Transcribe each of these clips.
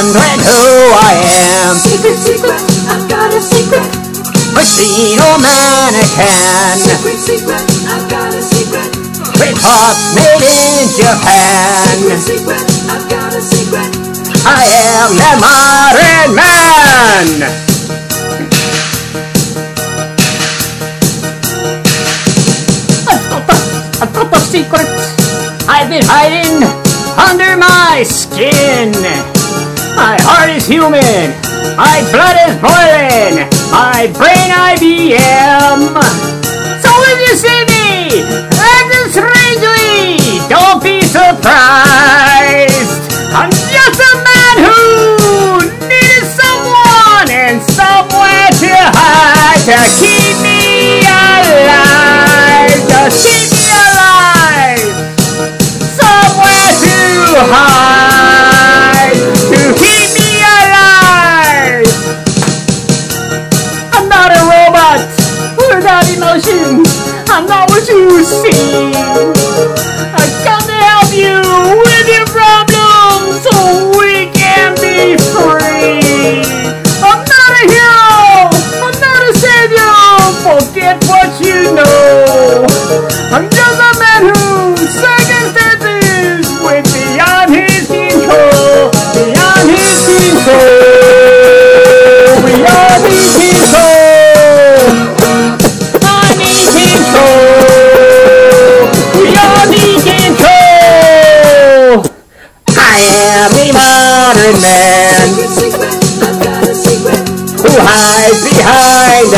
Oh, secret, secret, I've got a secret. Machine or mannequin. Secret, secret, I've got a secret. With parts made in Japan. Secret, secret, I've got a secret. I am the modern man. I've got the, I've got the secret. I've been hiding under my skin. My heart is human. My blood is boiling. My brain IBM. So when you see me acting strangely, don't be surprised. I'm not what you see. I come to help you with your problems so we can be free. I'm not a hero. I'm not a savior. Forget what you know. I'm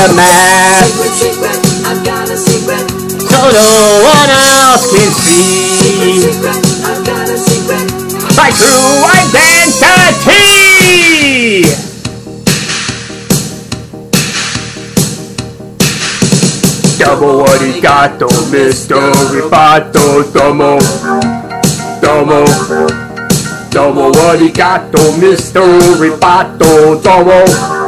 a mask Secret, secret, I've got a secret. so no one else can see secret, I've got a secret. my true identity. Double arigato, Mr. Roboto, domo, domo, domo arigato. Roboto, domo. Domo,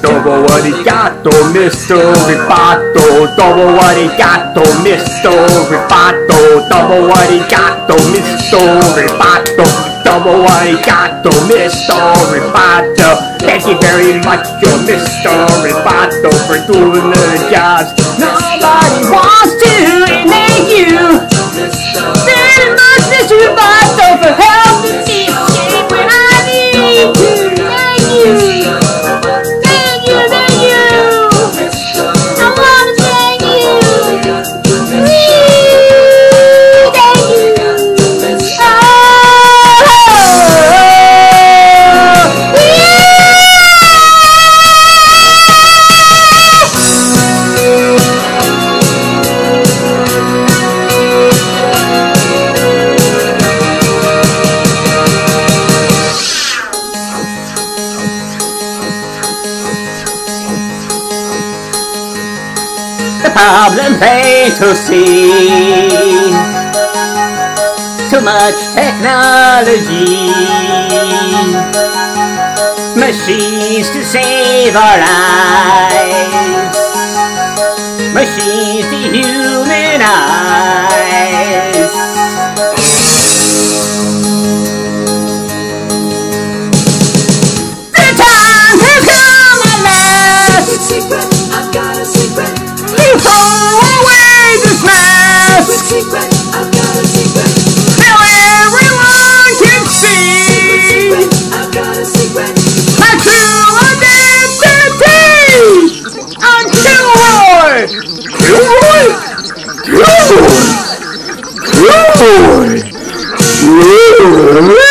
Domo arigato, Mr. Roboto. Domo arigato, Mr. Roboto. Domo arigato, Mr. Roboto. Domo arigato, Mr. Roboto. Thank you very much, yo, Mr. Roboto, for doing the jobs. Nobody wants to problem plain to see. Too much technology. Machines to save our lives. Machines mask. Secret, I've got a secret. Now everyone can see Secret, I've got a secret. my true identity. I'm Kilroy. Kilroy. Kilroy. Kilroy.